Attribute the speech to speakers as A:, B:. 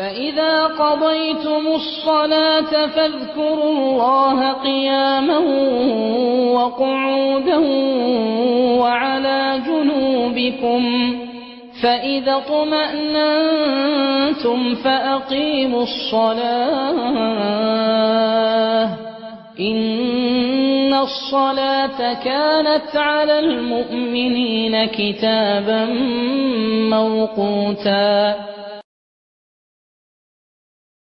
A: فإذا قضيتم الصلاة فاذكروا الله قياما وقعودا وعلى جنوبكم فإذا طمأننتم فأقيموا الصلاة إن الصلاة كانت على المؤمنين كتابا موقوتا